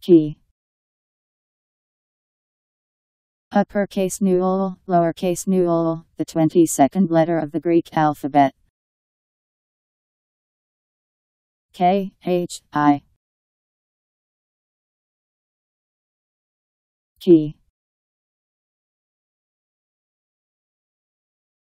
Key. Uppercase nuol, lowercase nuol, the 22nd letter of the Greek alphabet. K, H, I.